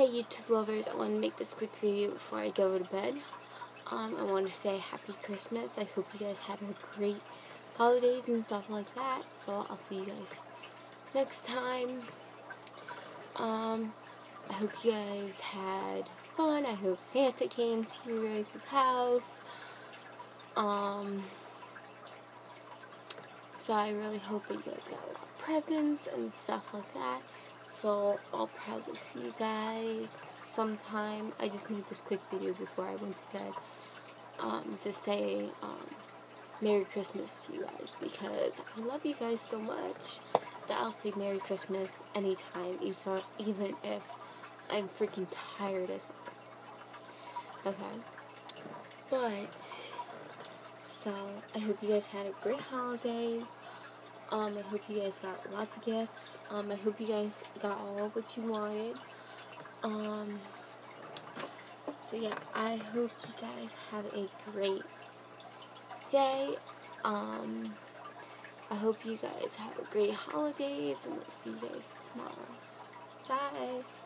Hey YouTube lovers, I want to make this quick video before I go to bed. Um, I want to say Happy Christmas. I hope you guys had a great holidays and stuff like that. So I'll see you guys next time. Um, I hope you guys had fun. I hope Santa came to your guys' house. Um, so I really hope that you guys got presents and stuff like that. So I'll probably see you guys sometime. I just made this quick video before I went to bed um, to say um, Merry Christmas to you guys because I love you guys so much that I'll say Merry Christmas anytime, even, even if I'm freaking tired as. Okay. But, so, I hope you guys had a great holiday. Um, I hope you guys got lots of gifts. Um, I hope you guys got all what you wanted. Um, so yeah, I hope you guys have a great day. Um, I hope you guys have a great holidays and we'll see you guys tomorrow. Bye.